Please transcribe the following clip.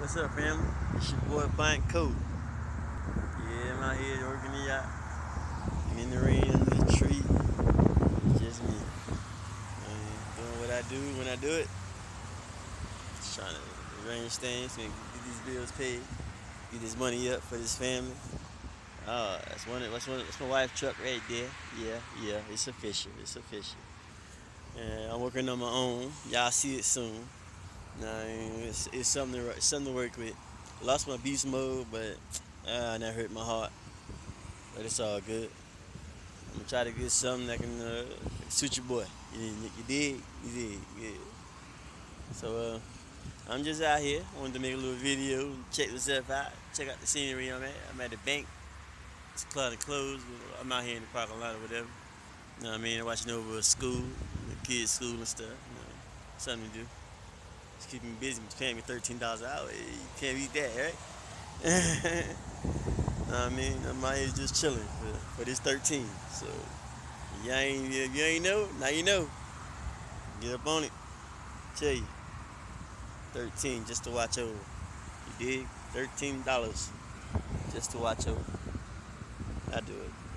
What's up, family? It's your boy Pint Coe. Yeah, I'm out here working the yacht. I'm in the rain under the tree. It's just me. Uh, doing what I do when I do it. Just trying to arrange things and get these bills paid. Get this money up for this family. Oh, that's one. That's one. That's my wife's truck right there. Yeah, yeah. It's official. It's official. And I'm working on my own. Y'all see it soon. Nah, it's, it's something to something to work with. Lost my beast mode, but uh, that hurt my heart. But it's all good. I'm gonna try to get something that can uh, suit your boy. You, you, dig? You dig? Yeah. So uh, I'm just out here. Wanted to make a little video, check myself out, check out the scenery I'm at. I'm at the bank. It's of closed. I'm out here in the parking lot or whatever. You know what I mean? Watching over a school, the kids' school and stuff. You know, something to do. It's keeping me busy. It's paying me thirteen dollars an hour. You can't beat that, right? I mean? I'm out here just chilling for this 13. So you ain't if you ain't know, now you know. Get up on it. Tell you. 13 just to watch over. You dig? $13 just to watch over. I do it.